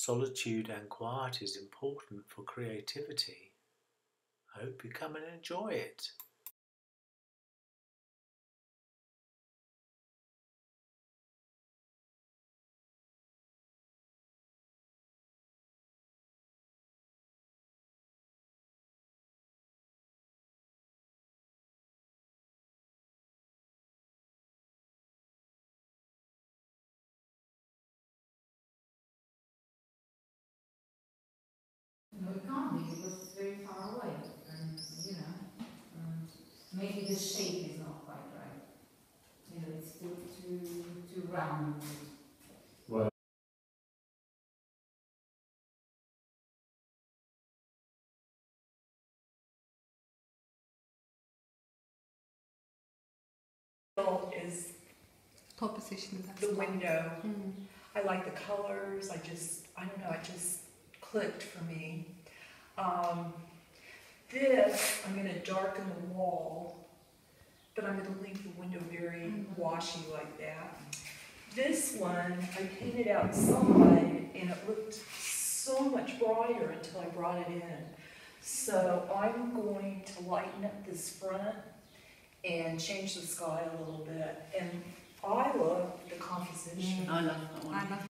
Solitude and quiet is important for creativity. I hope you come and enjoy it. No, it because it's very far away, and you know, and maybe the shape is not quite right. You know, it's still too too round. is Pole position. That's the window. Mm. I like the colors. I just, I don't know, it just clicked for me. Um, this, I'm going to darken the wall, but I'm going to leave the window very washy like that. This one, I painted outside and it looked so much brighter until I brought it in. So I'm going to lighten up this front and change the sky a little bit. And I love the composition. I love that one. I love